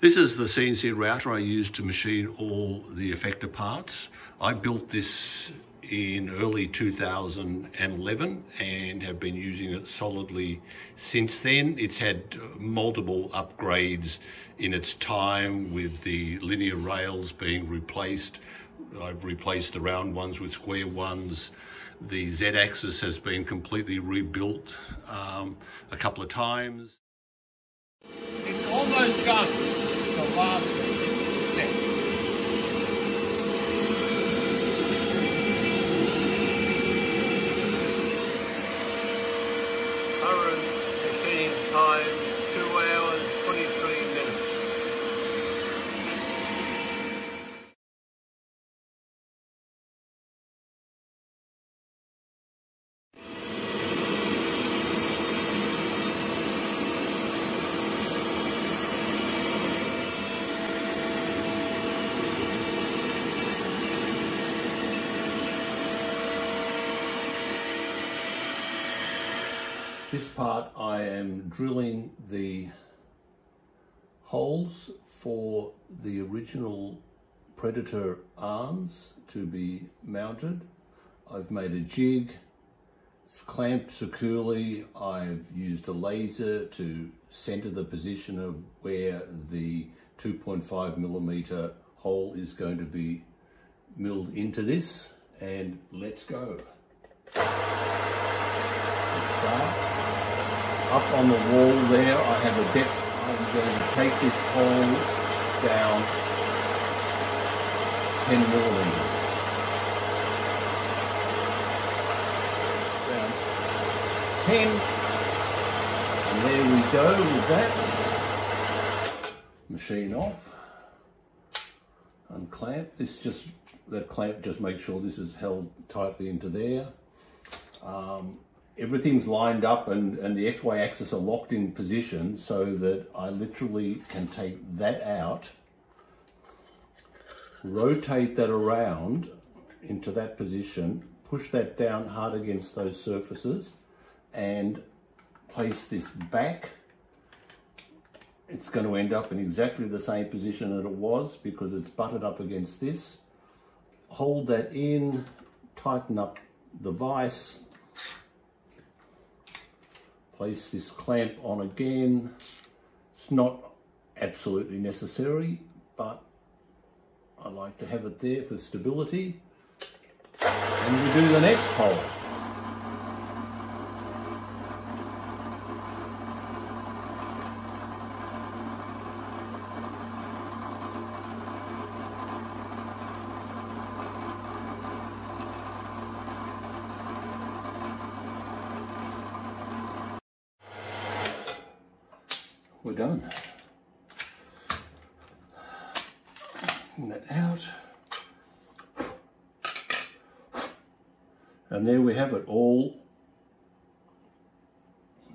This is the CNC router I use to machine all the effector parts. I built this in early 2011 and have been using it solidly since then. It's had multiple upgrades in its time with the linear rails being replaced. I've replaced the round ones with square ones. The Z-axis has been completely rebuilt um, a couple of times. It's almost done. The last step. This part I am drilling the holes for the original Predator arms to be mounted. I've made a jig, it's clamped securely. I've used a laser to center the position of where the 2.5 millimeter hole is going to be milled into this and let's go. Let's up on the wall there I have a depth. I'm going to take this hole down 10 millimeters. Down 10 and there we go with that. Machine off. Unclamp. This just, that clamp just make sure this is held tightly into there. Um, everything's lined up and, and the XY axis are locked in position so that I literally can take that out, rotate that around into that position, push that down hard against those surfaces and place this back. It's going to end up in exactly the same position that it was because it's butted up against this. Hold that in, tighten up the vise place this clamp on again. It's not absolutely necessary, but I like to have it there for stability. And we do the next hole. we're done. Bring that out. And there we have it. All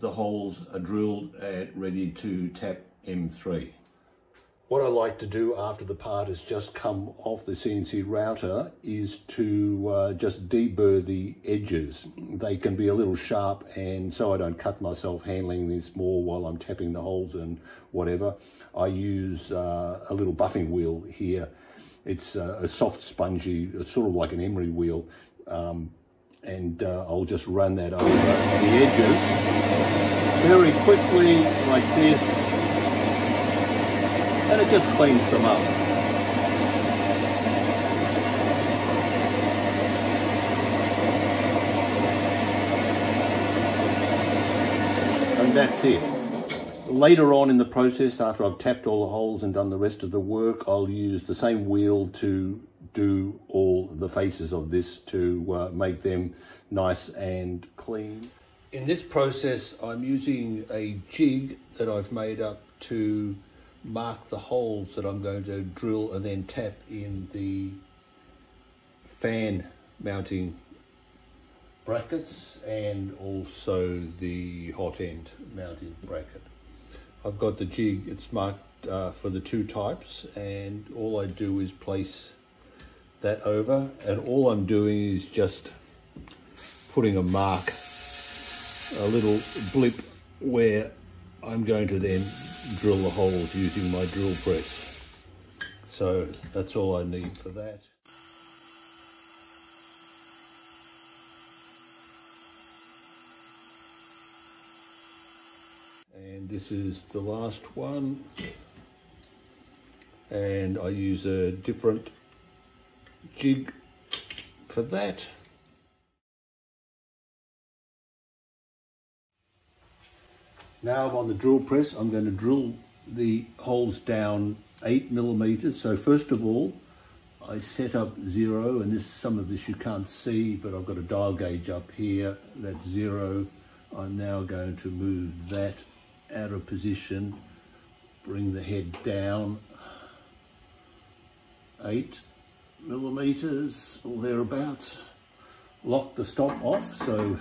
the holes are drilled and ready to tap M3. What I like to do after the part has just come off the CNC router is to uh, just deburr the edges. They can be a little sharp and so I don't cut myself handling this more while I'm tapping the holes and whatever. I use uh, a little buffing wheel here. It's uh, a soft spongy, sort of like an emery wheel. Um, and uh, I'll just run that over the edges very quickly like this and it just cleans them up. And that's it. Later on in the process, after I've tapped all the holes and done the rest of the work, I'll use the same wheel to do all the faces of this to uh, make them nice and clean. In this process, I'm using a jig that I've made up to mark the holes that I'm going to drill and then tap in the fan mounting brackets and also the hot end mounting bracket. I've got the jig, it's marked uh, for the two types and all I do is place that over and all I'm doing is just putting a mark, a little blip where I'm going to then drill the holes using my drill press. So that's all I need for that. And this is the last one. And I use a different jig for that. Now I'm on the drill press, I'm going to drill the holes down eight millimeters. So first of all, I set up zero, and this some of this you can't see, but I've got a dial gauge up here, that's zero. I'm now going to move that out of position, bring the head down eight millimeters or thereabouts. Lock the stop off, so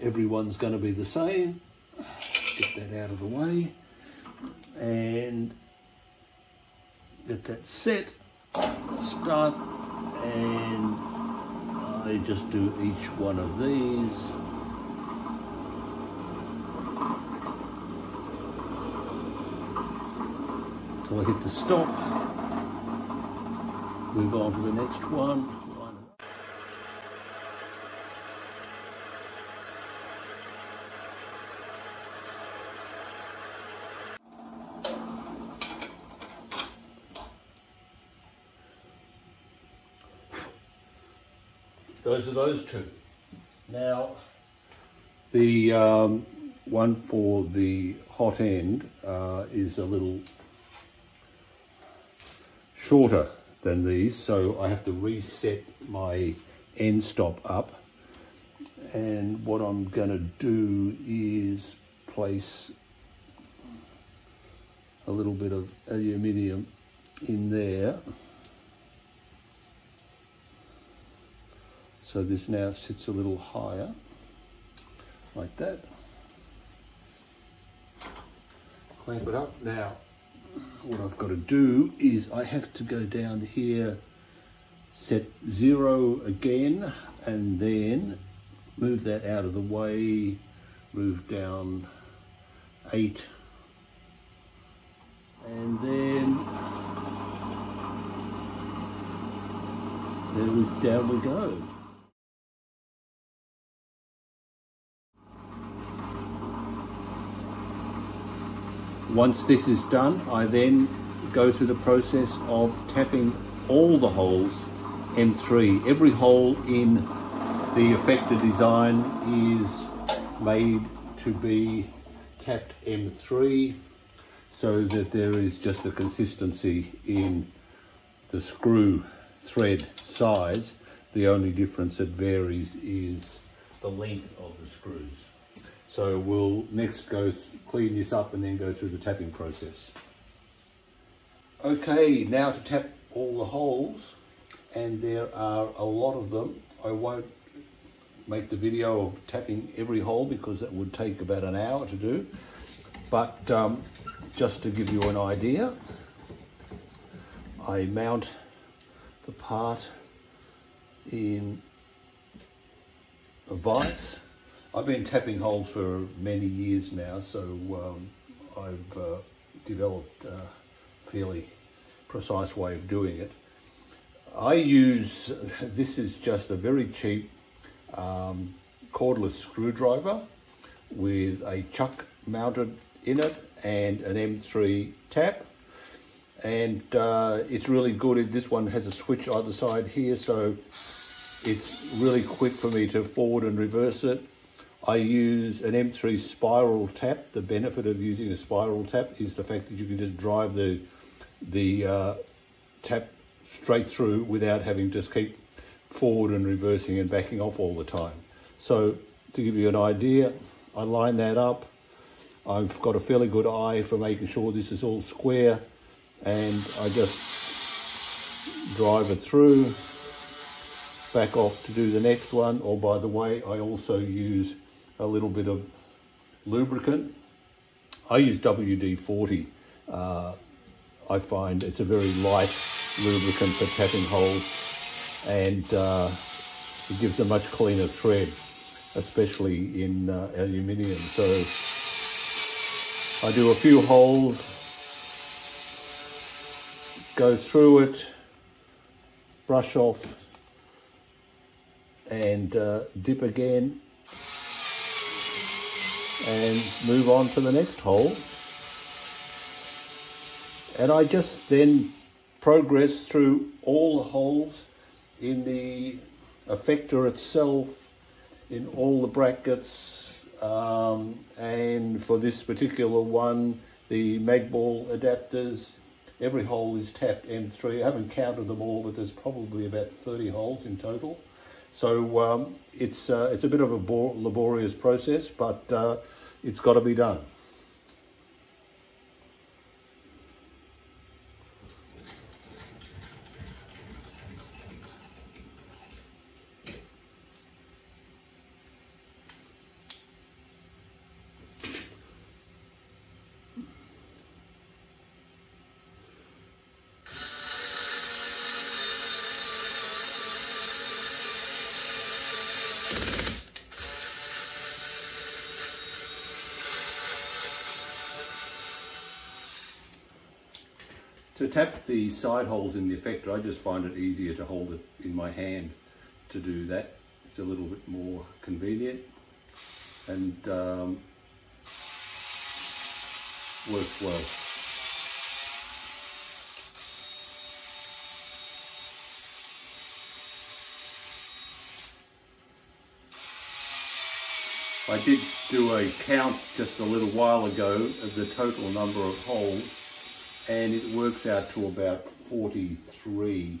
everyone's going to be the same get that out of the way and get that set start and I just do each one of these till I hit the stop move on to the next one Those are those two. Now, the um, one for the hot end uh, is a little shorter than these, so I have to reset my end stop up. And what I'm going to do is place a little bit of aluminium in there. So this now sits a little higher, like that. Clamp it up. Now, what I've got to do is I have to go down here, set zero again, and then move that out of the way, move down eight, and then there we, down we go. Once this is done, I then go through the process of tapping all the holes M3. Every hole in the Effector design is made to be tapped M3 so that there is just a consistency in the screw thread size. The only difference that varies is the length of the screws. So we'll next go clean this up and then go through the tapping process. Okay, now to tap all the holes, and there are a lot of them. I won't make the video of tapping every hole because that would take about an hour to do. But um, just to give you an idea, I mount the part in a vise I've been tapping holes for many years now, so um, I've uh, developed a fairly precise way of doing it. I use, this is just a very cheap um, cordless screwdriver with a chuck mounted in it and an M3 tap and uh, it's really good. This one has a switch either side here so it's really quick for me to forward and reverse it I use an M3 spiral tap. The benefit of using a spiral tap is the fact that you can just drive the, the uh, tap straight through without having to keep forward and reversing and backing off all the time. So to give you an idea, I line that up. I've got a fairly good eye for making sure this is all square and I just drive it through, back off to do the next one. Or by the way, I also use a little bit of lubricant. I use WD-40. Uh, I find it's a very light lubricant for tapping holes and uh, it gives a much cleaner thread, especially in uh, aluminium. So I do a few holes, go through it, brush off and uh, dip again and move on to the next hole. And I just then progress through all the holes in the effector itself, in all the brackets, um, and for this particular one, the Magball adapters, every hole is tapped M3. I haven't counted them all, but there's probably about 30 holes in total. So um, it's, uh, it's a bit of a laborious process, but uh, it's got to be done. To tap the side holes in the effector, I just find it easier to hold it in my hand to do that. It's a little bit more convenient and um, works well. I did do a count just a little while ago of the total number of holes and it works out to about 43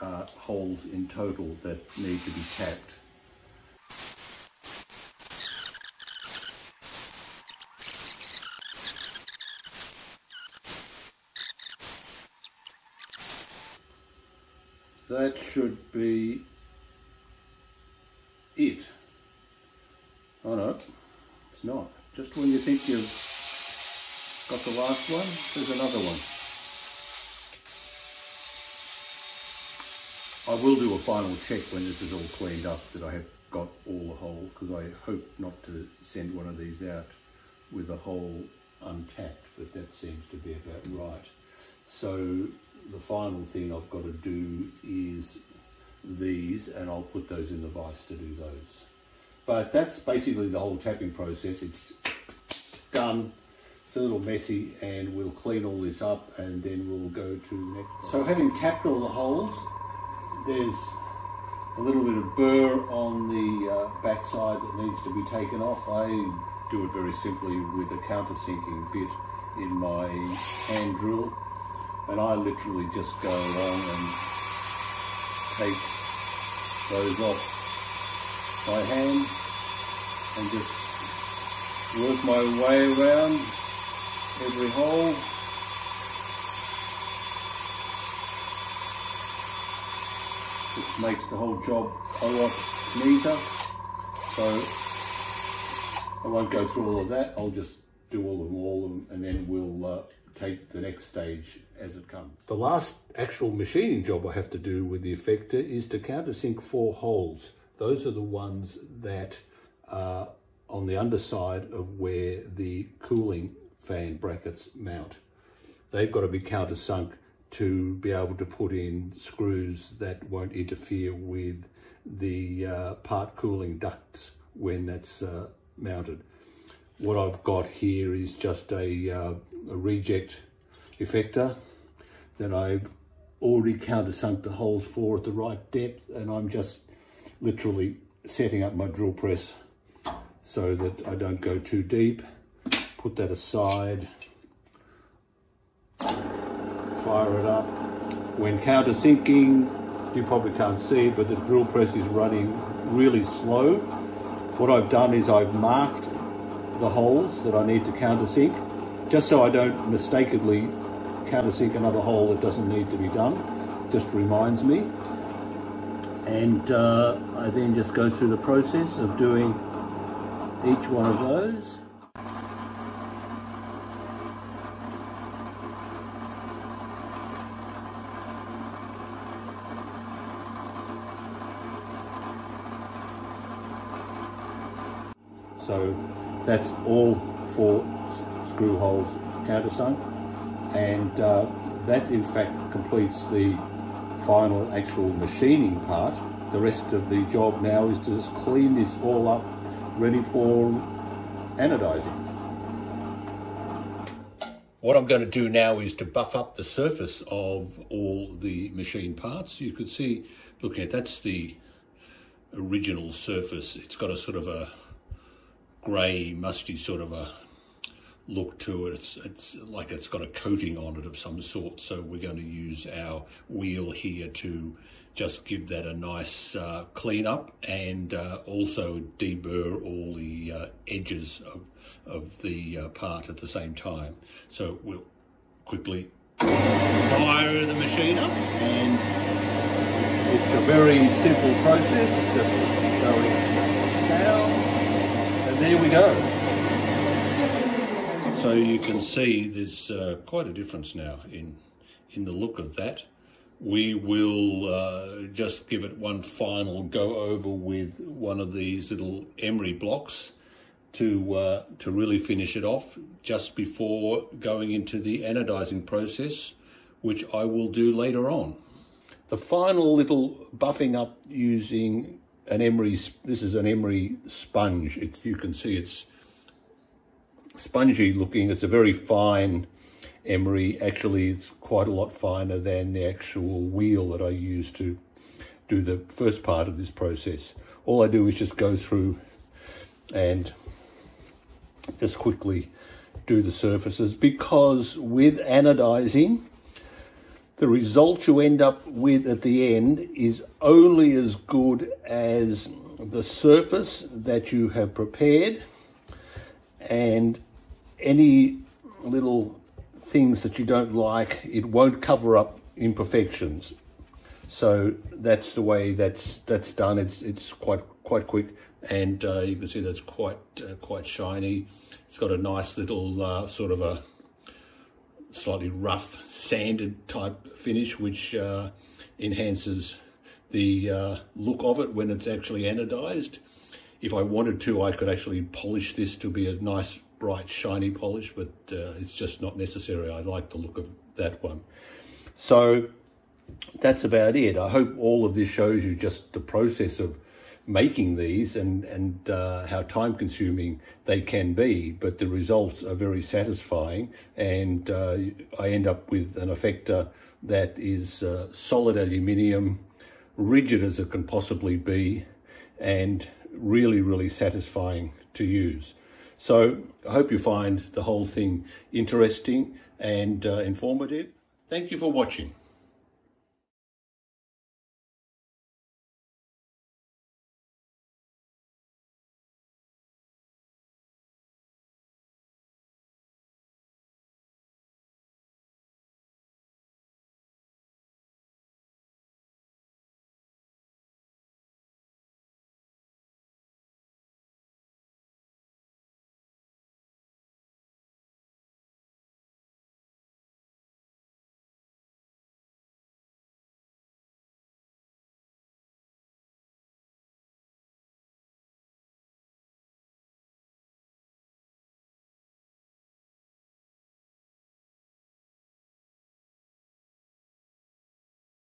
uh, holes in total that need to be tapped. That should be it. Oh no, it's not. Just when you think you've Got the last one, there's another one. I will do a final check when this is all cleaned up that I have got all the holes because I hope not to send one of these out with a hole untapped but that seems to be about right. So the final thing I've got to do is these and I'll put those in the vise to do those. But that's basically the whole tapping process. It's done it's a little messy and we'll clean all this up and then we'll go to next. So having tapped all the holes, there's a little bit of burr on the uh, backside that needs to be taken off. I do it very simply with a countersinking bit in my hand drill and I literally just go along and take those off by hand and just work my way around every hole. This makes the whole job a lot neater. So I won't go through all of that. I'll just do all of them all and then we'll uh, take the next stage as it comes. The last actual machining job I have to do with the effector is to countersink four holes. Those are the ones that are on the underside of where the cooling fan brackets mount. They've got to be countersunk to be able to put in screws that won't interfere with the uh, part cooling ducts when that's uh, mounted. What I've got here is just a, uh, a reject effector that I've already countersunk the holes for at the right depth and I'm just literally setting up my drill press so that I don't go too deep put that aside, fire it up. When countersinking, you probably can't see, but the drill press is running really slow. What I've done is I've marked the holes that I need to countersink, just so I don't mistakenly countersink another hole that doesn't need to be done. Just reminds me. And uh, I then just go through the process of doing each one of those. So that's all for screw holes countersunk and uh, that in fact completes the final actual machining part. The rest of the job now is to just clean this all up ready for anodizing. What I'm going to do now is to buff up the surface of all the machine parts. You could see, looking at that's the original surface. It's got a sort of a grey, musty sort of a look to it. It's, it's like it's got a coating on it of some sort. So we're going to use our wheel here to just give that a nice uh, clean up and uh, also deburr all the uh, edges of, of the uh, part at the same time. So we'll quickly fire the machine up and it's a very simple process, just going down and there we go. So you can see there's uh, quite a difference now in, in the look of that. We will uh, just give it one final go over with one of these little emery blocks to, uh, to really finish it off just before going into the anodizing process, which I will do later on. The final little buffing up using an emery, this is an emery sponge. It's, you can see it's spongy looking. It's a very fine emery. Actually, it's quite a lot finer than the actual wheel that I use to do the first part of this process. All I do is just go through and just quickly do the surfaces because with anodizing, the result you end up with at the end is only as good as the surface that you have prepared and any little things that you don't like, it won't cover up imperfections. So that's the way that's that's done. It's it's quite quite quick, and uh, you can see that's quite uh, quite shiny. It's got a nice little uh, sort of a slightly rough sanded type finish, which uh, enhances the uh, look of it when it's actually anodized. If I wanted to, I could actually polish this to be a nice bright, shiny polish, but uh, it's just not necessary. I like the look of that one. So that's about it. I hope all of this shows you just the process of making these and, and uh, how time consuming they can be, but the results are very satisfying. And uh, I end up with an effector that is uh, solid aluminium, rigid as it can possibly be, and really, really satisfying to use. So I hope you find the whole thing interesting and uh, informative. Thank you for watching.